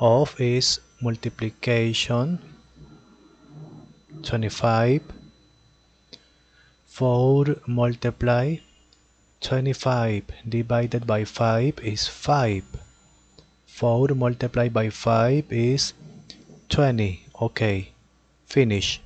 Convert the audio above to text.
of is multiplication 25 4 multiply 25 divided by 5 is 5 4 multiplied by 5 is 20 okay finish.